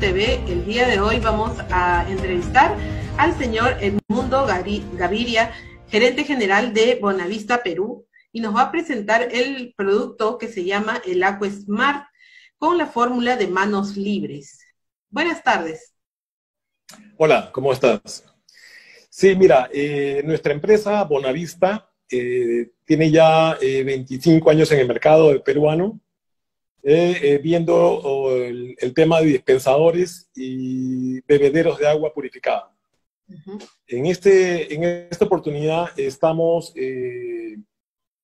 TV. El día de hoy vamos a entrevistar al señor Edmundo Gaviria, gerente general de Bonavista Perú, y nos va a presentar el producto que se llama el Aqua Smart con la fórmula de manos libres. Buenas tardes. Hola, ¿cómo estás? Sí, mira, eh, nuestra empresa Bonavista eh, tiene ya 25 eh, años en el mercado peruano eh, eh, viendo el, tema de dispensadores y bebederos de agua purificada. en, este, en esta oportunidad estamos, eh,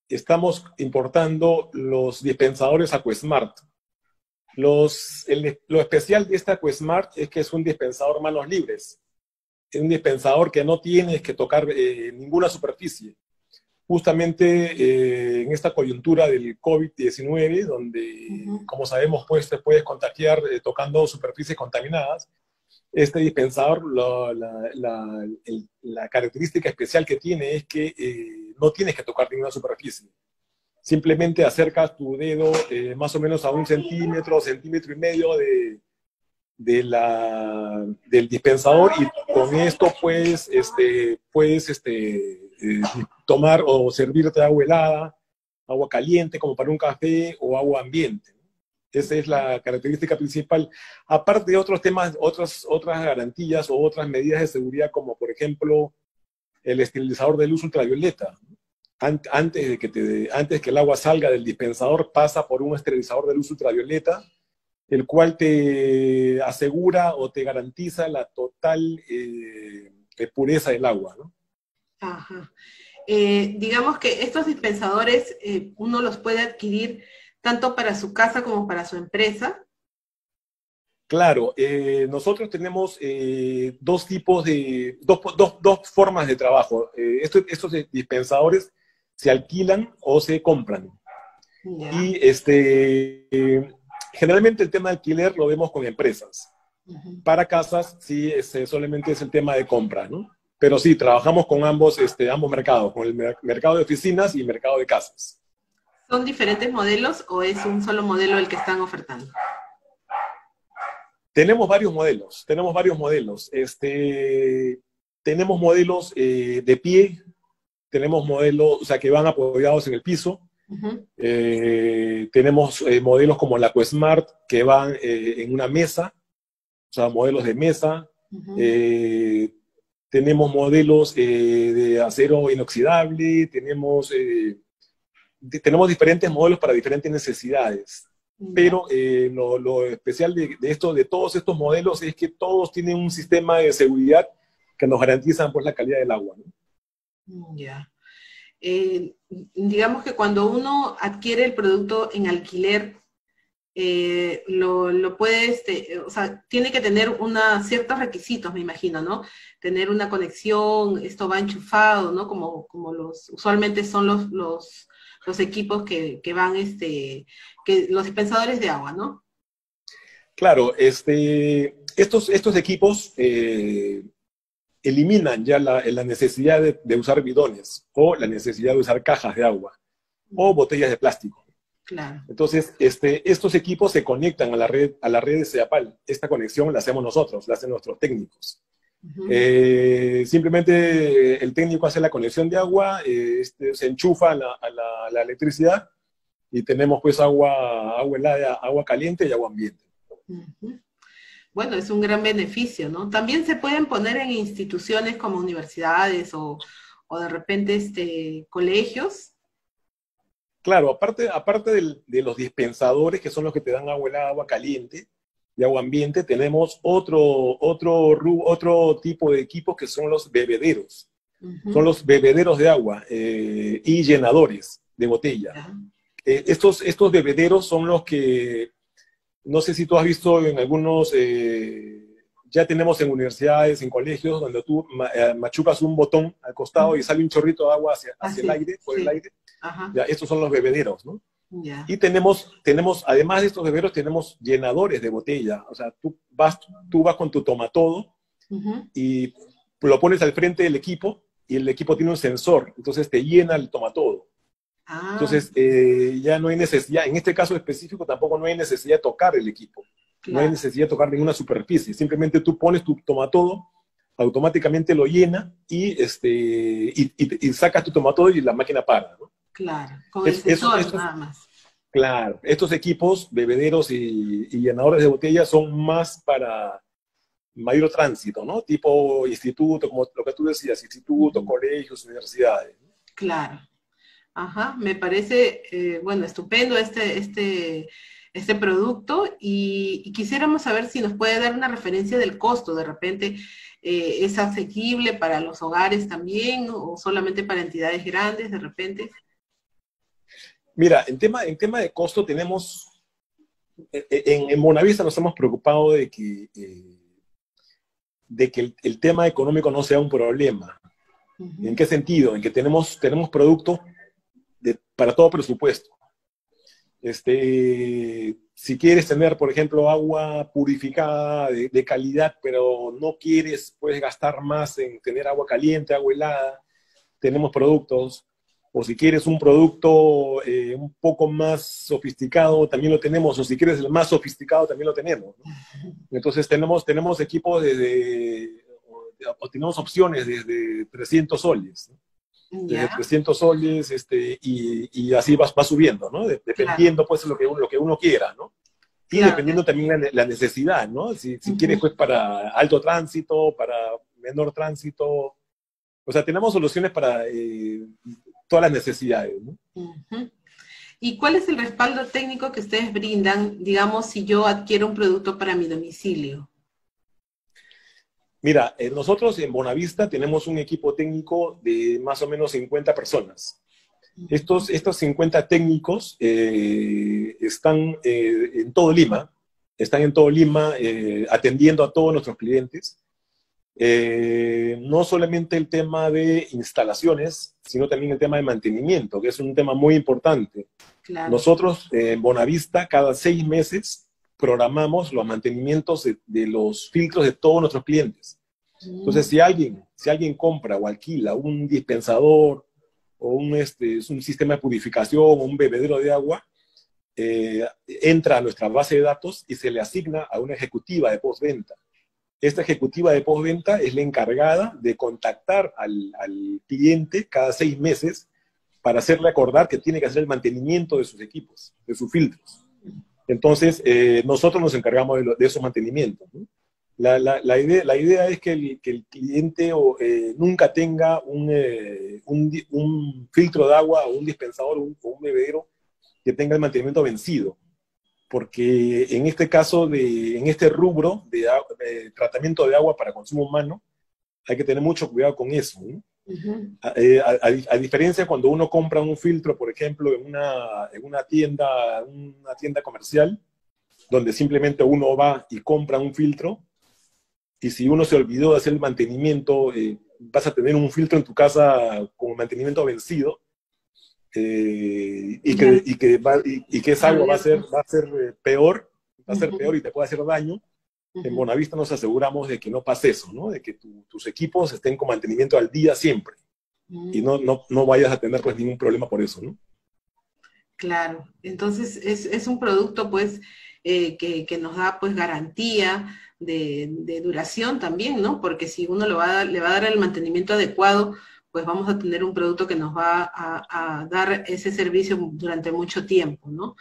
estamos importando los dispensadores AquaSmart. Los, lo especial de esta AquaSmart es que es un dispensador manos libres. Es un dispensador que no tienes que tocar ninguna superficie justamente eh, en esta coyuntura del COVID-19, donde, como sabemos, pues te puedes contagiar eh, tocando superficies contaminadas. Este dispensador, la, característica especial que tiene es que eh, no tienes que tocar ninguna superficie. Simplemente acercas tu dedo más o menos a un centímetro, centímetro y medio de, de la, del dispensador y con esto puedes, este, puedes este, eh, tomar o servirte agua helada, agua caliente como para un café o agua ambiente. Esa es la característica principal. Aparte de otros temas, otras, otras garantías o otras medidas de seguridad, como por ejemplo el esterilizador de luz ultravioleta. Antes de que, te, antes que el agua salga del dispensador, pasa por un esterilizador de luz ultravioleta, el cual te asegura o te garantiza la total eh, pureza del agua. ¿no? Ajá. Eh, digamos que estos dispensadores eh, uno los puede adquirir tanto para su casa como para su empresa. Claro, eh, nosotros tenemos dos tipos de, dos, dos, dos formas de trabajo. Estos, estos, dispensadores se alquilan o se compran. Y este, generalmente el tema de alquiler lo vemos con empresas. Para casas, sí, solamente es el tema de compra, ¿no? Pero sí, trabajamos con ambos, este, ambos mercados, con el mercado de oficinas y mercado de casas. ¿Son diferentes modelos o es un solo modelo el que están ofertando? Tenemos varios modelos, tenemos varios modelos. Este, tenemos modelos eh, de pie, tenemos modelos, o sea, que van apoyados en el piso. Eh, tenemos eh, modelos como la QuestMart que van en una mesa, o sea, modelos de mesa tenemos modelos eh, de acero inoxidable, tenemos, eh, tenemos diferentes modelos para diferentes necesidades. Pero eh, lo, especial de, esto, de todos estos modelos es que todos tienen un sistema de seguridad que nos garantizan pues, la calidad del agua. Ya. digamos que cuando uno adquiere el producto en alquiler, eh, lo, lo, puede, este, o sea, tiene que tener una, ciertos requisitos, me imagino, ¿no? Tener una conexión, esto va enchufado, ¿no? Como, como los, usualmente son los, los, los equipos que, que, van, este, que, los dispensadores de agua, ¿no? Claro, este, estos, estos equipos eh, eliminan ya la, la necesidad de, de usar bidones o la necesidad de usar cajas de agua o botellas de plástico. Entonces, este, estos equipos se conectan a la red, a la red de CEAPAL. Esta conexión la hacemos nosotros, la hacen nuestros técnicos. Eh, simplemente el técnico hace la conexión de agua, eh, este, se enchufa a la, electricidad y tenemos pues agua, agua helada, agua caliente y agua ambiente. Bueno, es un gran beneficio, ¿no? También se pueden poner en instituciones como universidades o, o de repente este, colegios Claro, aparte, aparte de los dispensadores, que son los que te dan agua helada, agua caliente y agua ambiente, tenemos otro, otro, otro tipo de equipos que son los bebederos. Son los bebederos de agua eh, y llenadores de botella. Eh, estos, estos bebederos son los que, no sé si tú has visto en algunos, eh, ya tenemos en universidades, en colegios, donde tú machucas un botón al costado y sale un chorrito de agua hacia, hacia el aire, por el aire ya, estos son los bebederos, ¿no? Y tenemos, tenemos, además de estos bebederos, tenemos llenadores de botella. O sea, tú vas, tú vas con tu tomatodo y lo pones al frente del equipo y el equipo tiene un sensor, entonces te llena el tomatodo. Ah. Entonces, eh, ya no hay necesidad, en este caso específico tampoco no hay necesidad de tocar el equipo. No hay necesidad de tocar ninguna superficie. Simplemente tú pones tu tomatodo, automáticamente lo llena y, este, y, y, sacas tu tomatodo y la máquina para. ¿no? Claro, con el sensor nada más. Claro, estos equipos, bebederos y, y llenadores de botellas son más para mayor tránsito, ¿no? Tipo instituto, como lo que tú decías, instituto, colegios, universidades. Claro. Ajá, me parece, eh, bueno, estupendo este, este, este producto y, quisiéramos saber si nos puede dar una referencia del costo. De repente, eh, ¿es asequible para los hogares también o solamente para entidades grandes de repente? Mira, en tema, en tema de costo tenemos, eh, en, en Monavista nos hemos preocupado de que de que el, tema económico no sea un problema. ¿En qué sentido? En que tenemos, tenemos productos para todo presupuesto. Este, si quieres tener, por ejemplo, agua purificada de, calidad, pero no quieres, puedes gastar más en tener agua caliente, agua helada, tenemos productos. O si quieres un producto eh, un poco más sofisticado, también lo tenemos. O si quieres el más sofisticado, también lo tenemos. Entonces tenemos, tenemos equipos desde, o tenemos opciones desde 300 soles. Desde 300 soles este, y, y así va, va subiendo, ¿no? Dependiendo pues lo que, uno, lo que uno quiera, ¿no? Y dependiendo también la, la necesidad, ¿no? Si, si quieres pues para alto tránsito, para menor tránsito, o sea, tenemos soluciones para eh, todas las necesidades. ¿no? ¿Y cuál es el respaldo técnico que ustedes brindan, digamos, si yo adquiero un producto para mi domicilio? Mira, eh, nosotros en Bonavista tenemos un equipo técnico de más o menos 50 personas. Estos, estos 50 técnicos eh, están en todo Lima, están en todo Lima atendiendo a todos nuestros clientes eh, no solamente el tema de instalaciones, sino también el tema de mantenimiento, que es un tema muy importante. Nosotros en Bonavista cada seis meses programamos los mantenimientos de, los filtros de todos nuestros clientes. Entonces, mm. si alguien, si alguien compra o alquila un dispensador o un, este, un sistema de purificación o un bebedero de agua, eh, entra a nuestra base de datos y se le asigna a una ejecutiva de postventa esta ejecutiva de postventa es la encargada de contactar al, cliente cada seis meses para hacerle acordar que tiene que hacer el mantenimiento de sus equipos, de sus filtros. Entonces, eh, nosotros nos encargamos de, esos mantenimientos. La, idea, es que el, cliente eh, nunca tenga eh, un, filtro de agua o un dispensador o un bebedero que tenga el mantenimiento vencido porque en este caso, de, en este rubro de, tratamiento de agua para consumo humano, hay que tener mucho cuidado con eso. Eh, a, diferencia cuando uno compra un filtro, por ejemplo, en una, en una, tienda, una tienda comercial, donde simplemente uno va y compra un filtro, y si uno se olvidó de hacer el mantenimiento, eh, vas a tener un filtro en tu casa con mantenimiento vencido, eh, y, que, y, que y, que esa agua va a ser, va a ser eh, peor, va a ser peor y te puede hacer daño, en Bonavista nos aseguramos de que no pase eso, ¿no? De que tus equipos estén con mantenimiento al día siempre. Y no, no, no, vayas a tener pues ningún problema por eso, ¿no? Claro, entonces es, es un producto pues eh, que, que, nos da pues garantía de, de, duración también, ¿no? Porque si uno lo va, le va a dar el mantenimiento adecuado, pues vamos a tener un producto que nos va a, dar ese servicio durante mucho tiempo, ¿no?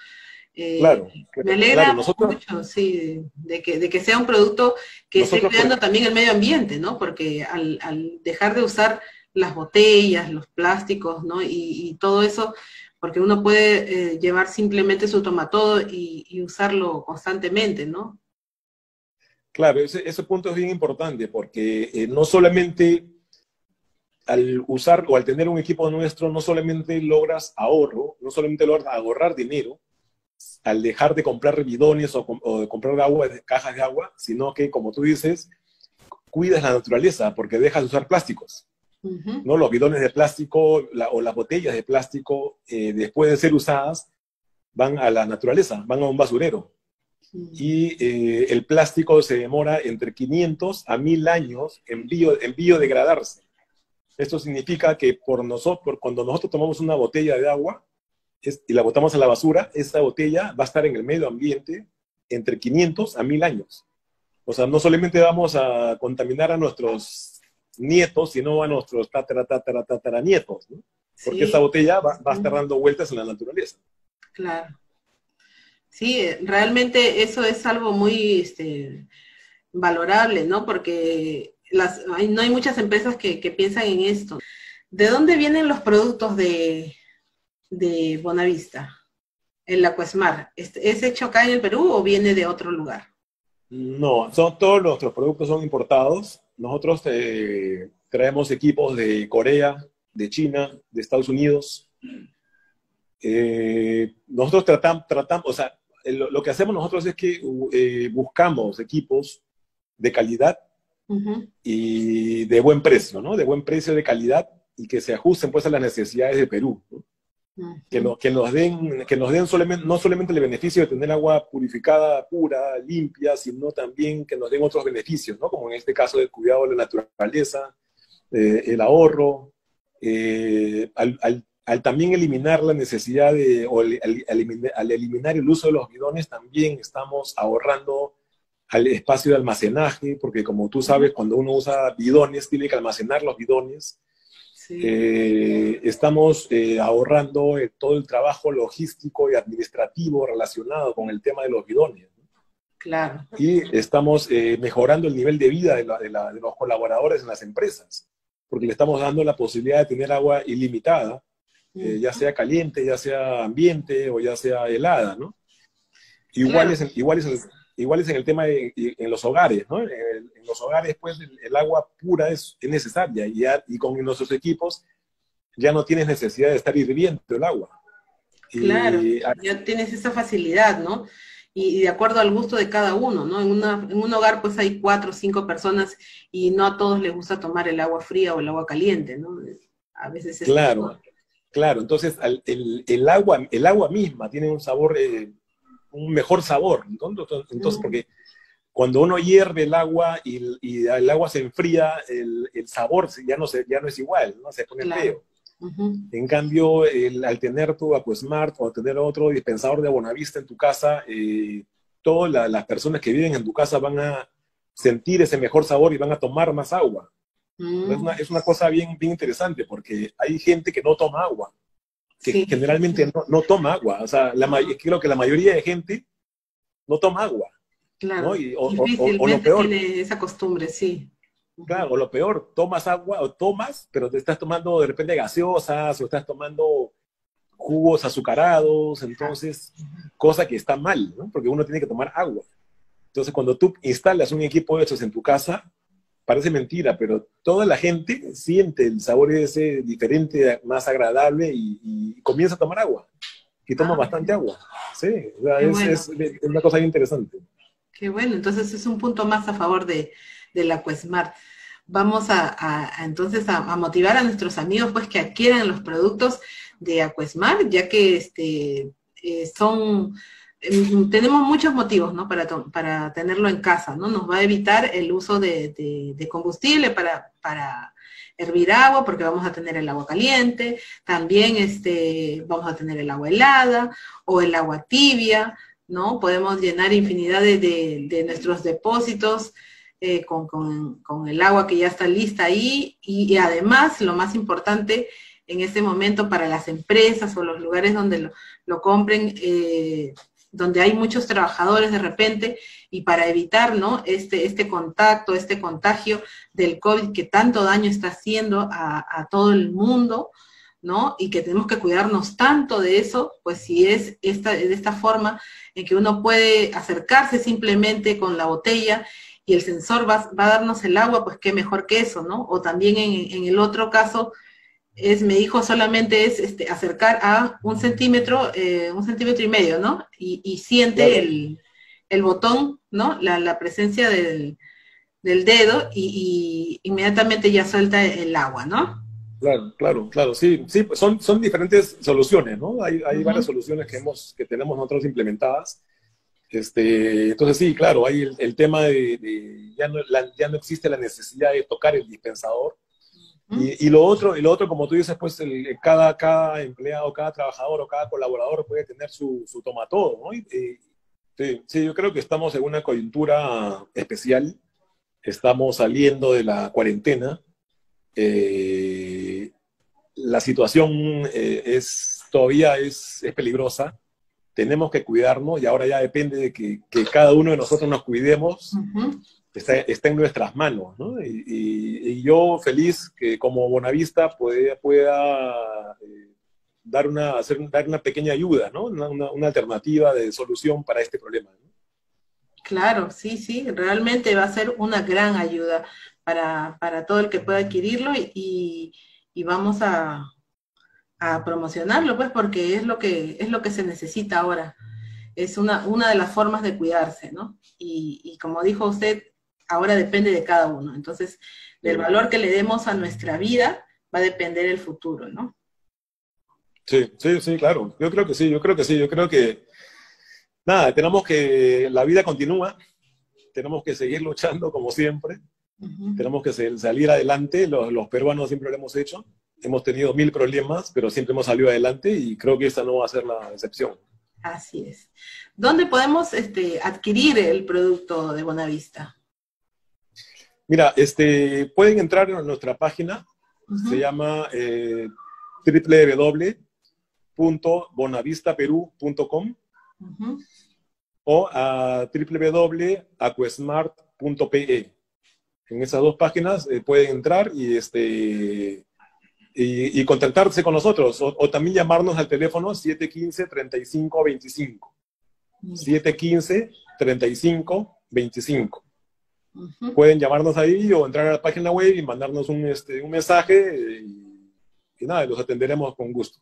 Eh, claro, me alegra mucho, sí, de que, de que sea un producto que esté cuidando también el medio ambiente, ¿no? Porque al, dejar de usar las botellas, los plásticos, ¿no? Y, todo eso, porque uno puede eh, llevar simplemente su tomatodo y, y usarlo constantemente, ¿no? Claro, ese, ese, punto es bien importante porque eh, no solamente al usar o al tener un equipo nuestro, no solamente logras ahorro, no solamente logras ahorrar dinero al dejar de comprar bidones o, de comprar agua, cajas de agua, sino que, como tú dices, cuidas la naturaleza porque dejas de usar plásticos. ¿no? Los bidones de plástico o las botellas de plástico, eh, después de ser usadas, van a la naturaleza, van a un basurero. Y eh, el plástico se demora entre 500 a 1000 años en, bio, en biodegradarse. Esto significa que por nosotros, cuando nosotros tomamos una botella de agua y la botamos a la basura, esa botella va a estar en el medio ambiente entre 500 a 1000 años. O sea, no solamente vamos a contaminar a nuestros nietos, sino a nuestros tatara, tatara, tatara nietos, ¿no? Porque esta botella va, va a estar dando vueltas en la naturaleza. Claro. Sí, realmente eso es algo muy este, valorable, ¿no? Porque no hay muchas empresas que, piensan en esto. ¿De dónde vienen los productos de, de Bonavista? El Acuesmar. ¿Es, ¿Es hecho acá en el Perú o viene de otro lugar? No, son, todos nuestros productos son importados. Nosotros eh, traemos equipos de Corea, de China, de Estados Unidos. Eh, nosotros tratamos, tratamos, o sea, lo, que hacemos nosotros es que eh, buscamos equipos de calidad y de buen precio, ¿no? De buen precio, de calidad y que se ajusten pues a las necesidades de Perú. que, que, nos den, que nos den solamente, no solamente el beneficio de tener agua purificada, pura, limpia, sino también que nos den otros beneficios, ¿no? Como en este caso del cuidado de la naturaleza, eh, el ahorro, eh, al, al también eliminar la necesidad de, o al, eliminar, el uso de los bidones, también estamos ahorrando al espacio de almacenaje, porque como tú sabes, cuando uno usa bidones, tiene que almacenar los bidones. Eh, estamos eh, ahorrando todo el trabajo logístico y administrativo relacionado con el tema de los bidones. Claro. Y estamos eh, mejorando el nivel de vida de, de los colaboradores en las empresas, porque le estamos dando la posibilidad de tener agua ilimitada eh, ya sea caliente, ya sea ambiente o ya sea helada, ¿no? Igual, es, igual, es, igual es en el tema de en los hogares, ¿no? En, los hogares, pues, el, agua pura es, necesaria y, y con nuestros equipos ya no tienes necesidad de estar hirviendo el agua. claro, ya tienes esa facilidad, ¿no? Y, de acuerdo al gusto de cada uno, ¿no? En, una, en un hogar pues hay cuatro o cinco personas y no a todos les gusta tomar el agua fría o el agua caliente, ¿no? A veces es claro. Claro, entonces el, agua, el agua misma tiene un sabor, eh, un mejor sabor. Entonces, porque cuando uno hierve el agua y, el agua se enfría, el, sabor ya no, se, ya no es igual, ¿no? Se pone feo. En cambio, al tener tu AquaSmart o tener otro dispensador de Bonavista en tu casa, eh, todas las personas que viven en tu casa van a sentir ese mejor sabor y van a tomar más agua. Mm. Es, una, cosa bien, bien interesante porque hay gente que no toma agua, que generalmente no, toma agua. O sea, la, creo que la mayoría de gente no toma agua. Claro, o, lo peor. Tiene esa costumbre, sí. Claro, o lo peor, tomas agua o tomas, pero te estás tomando de repente gaseosas o estás tomando jugos azucarados, entonces, cosa que está mal, ¿no? Porque uno tiene que tomar agua. Entonces, cuando tú instalas un equipo de esos en tu casa, parece mentira, pero toda la gente siente el sabor ese diferente, más agradable y, comienza a tomar agua. Y toma ah, bastante agua. Sí, es, una cosa bien interesante. Qué bueno, entonces es un punto más a favor de, la Cuesmart. Vamos a, entonces a, motivar a nuestros amigos pues que adquieran los productos de Acuesmar, ya que este, eh, son tenemos muchos motivos ¿no? para, para tenerlo en casa, ¿no? Nos va a evitar el uso de, combustible para, para, hervir agua, porque vamos a tener el agua caliente, también este, vamos a tener el agua helada o el agua tibia, ¿no? Podemos llenar infinidad de, nuestros depósitos eh, con, el agua que ya está lista ahí y, además, lo más importante en este momento para las empresas o los lugares donde lo, compren, eh, donde hay muchos trabajadores de repente y para evitar ¿no? este, este contacto, este contagio del COVID que tanto daño está haciendo a, todo el mundo, ¿no? Y que tenemos que cuidarnos tanto de eso, pues si es esta, de esta forma en que uno puede acercarse simplemente con la botella y el sensor va, va a darnos el agua, pues qué mejor que eso, ¿no? O también en, en el otro caso, es, me dijo solamente es este, acercar a un centímetro, eh, un centímetro y medio, ¿no? Y, siente el, botón, ¿no? La, presencia del, dedo y, inmediatamente ya suelta el agua, ¿no? Claro, claro, claro, sí, sí, pues son, son diferentes soluciones, ¿no? Hay, hay varias soluciones que, hemos, que tenemos nosotros implementadas. Este, entonces sí, claro, hay el, tema de, ya, no, ya no existe la necesidad de tocar el dispensador, y, lo otro, y lo otro, como tú dices, pues el, cada, cada empleado, cada trabajador o cada colaborador puede tener su, su tomatodo, ¿no? Y, Sí, sí, yo creo que estamos en una coyuntura especial. Estamos saliendo de la cuarentena. Eh, la situación eh, es, todavía es, es, peligrosa. Tenemos que cuidarnos y ahora ya depende de que, que cada uno de nosotros nos cuidemos. Uh-huh. Está, está, en nuestras manos. ¿no? Y, yo feliz que como Bonavista pueda, pueda eh, dar, una, hacer, dar una pequeña ayuda, ¿no? una, una, alternativa de solución para este problema. Claro, sí, sí, realmente va a ser una gran ayuda para, para todo el que pueda adquirirlo y, y vamos a, a, promocionarlo, pues, porque es lo que, es lo que se necesita ahora. Es una, una de las formas de cuidarse, ¿no? Y, y como dijo usted, ahora depende de cada uno. Entonces, del valor que le demos a nuestra vida va a depender el futuro, ¿no? Sí, sí, sí, claro. Yo creo que sí, yo creo que sí, yo creo que nada, tenemos que, la vida continúa, tenemos que seguir luchando como siempre, uh -huh. tenemos que salir adelante, los, los, peruanos siempre lo hemos hecho, hemos tenido mil problemas, pero siempre hemos salido adelante y creo que esta no va a ser la excepción. Así es. ¿Dónde podemos este, adquirir el producto de Bonavista? Mira, este, pueden entrar en nuestra página, uh -huh. se llama eh, www.bonavistaperú.com uh -huh. o a www.aquesmart.pe. En esas dos páginas eh, pueden entrar y, este, y, y contactarse con nosotros o, o, también llamarnos al teléfono 715-3525. 715-3525. Uh -huh. Pueden llamarnos ahí o entrar a la página web y mandarnos un, este, un mensaje y, y nada, los atenderemos con gusto.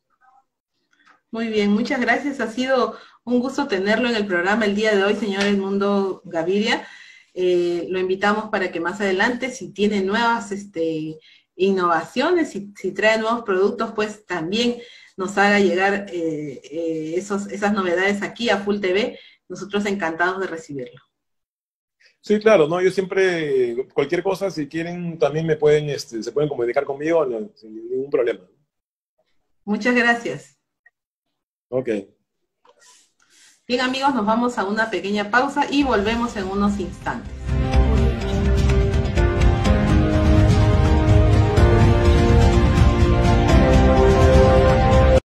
Muy bien, muchas gracias. Ha sido un gusto tenerlo en el programa el día de hoy, señor Edmundo Gaviria. Eh, lo invitamos para que más adelante, si tiene nuevas este, innovaciones, si, si, trae nuevos productos, pues también nos haga llegar eh, eh, esos, esas novedades aquí a Full TV. Nosotros encantados de recibirlo. Sí, claro, no, yo siempre, cualquier cosa, si quieren, también me pueden, este, se pueden comunicar conmigo no, sin ningún problema. Muchas gracias. Ok. Bien amigos, nos vamos a una pequeña pausa y volvemos en unos instantes.